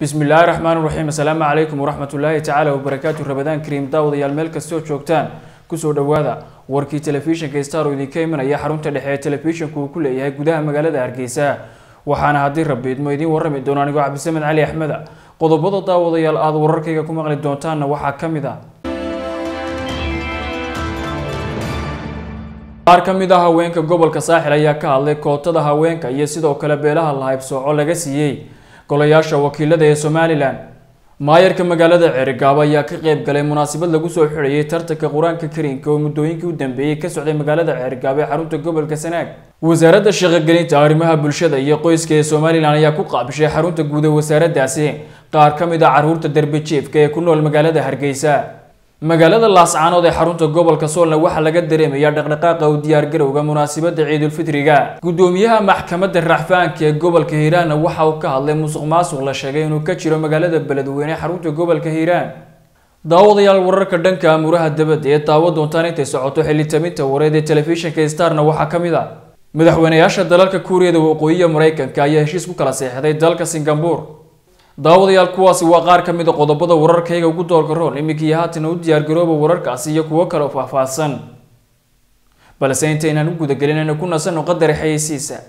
bismi illaahi raxmaan raxiim assalaamu calaykum waraxmatullaahi tacaala wabarakaatu rabadaan kariim daawadayaal meel kastoo joogtaan ku soo dhowaada warkii telefishinka star oo idinka imanaya xarunta dhexe ee telefishinku uu ku leeyahay gudaha magaalada hargeysa. Waxaana haddii rabbi idmo idiin warrami doona anigoo cabdisamed cali axmeda qodobada daawadayaal aada wararkayga ku maqli doontaanna waxaa ka mid ah. Qaar ka mid ah haweenka gobolka saaxil ayaa ka hadlay kootada haweenka iyo sidoo kale beelaha lahaybsooco laga siiyey golayaasha wakiilada ee somalilan. Maayarka magaalada ceerigaabo ayaa ka qeyb galay munaasabad lagu soo xidhayay tartanka qur'aanka kariinka oo muddooyinkii u dambeeyey ka socday magaalada ceerigaabo ee xarunta gobolka sanaag. Wasaaradda shaqogelinta arrimaha bulshada iyo qoyska ee somalilan ayaa ku qaabishay xarunta guud ee wasaaraddaasi qaar ka mid ah carruurta darbejiefka ee ku nool magaalada hargeysa magaalada laascaanood ee xarunta gobolka soolna waxaa laga dareemayaa dhaqdhaqaaqa u diyaargarowga munaasabadda ciidulfitriga. Guddoomiyaha maxkamadda racfaanka ee gobolka hiiraanna waxa uu ka hadlay musuq maasuq la sheegay inuu ka jiro magaalada beledweyne ee xarunta gobolka hiiraan. Daawadayaal wararka dhanka amuuraha dabadda ee daawo doontaan intay socoto xilitaminta wareed ee telefishinka starna waxaa ka mid ah. Madaxweynayaasha dalalka kuuriyada waqooyiga maraykanka ayaa heshiis ku kala seexday dalka singabur daawadayaal kuwaasi waa qaar ka mid a qodobada wararkayga ugu doolka roon iminkii haatana u diyaargarooba wararkaasi iyo kuwo kale oo faahfaahsan. Balse intaynaan u gudagelinayna ku nasanno qadar xayeysiisa